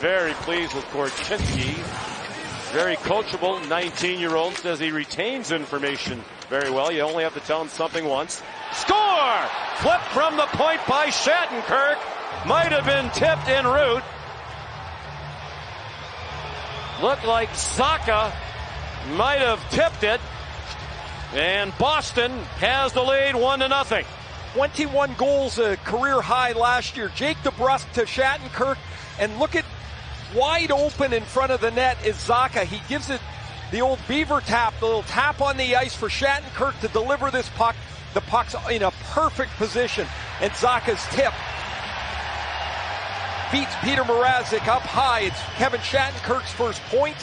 very pleased with Korchinski. Very coachable 19-year-old says he retains information very well. You only have to tell him something once. Score! Flip from the point by Shattenkirk. Might have been tipped en route. Looked like Zacha might have tipped it. And Boston has the lead one to nothing. 21 goals, a career high last year. Jake DeBrusk to Shattenkirk. And look at wide open in front of the net is Zacha. He gives it the old beaver tap, the little tap on the ice for Shattenkirk to deliver this puck. The puck's in a perfect position. And Zacha's tip beats Peter Mrazek up high. It's Kevin Shattenkirk's first point.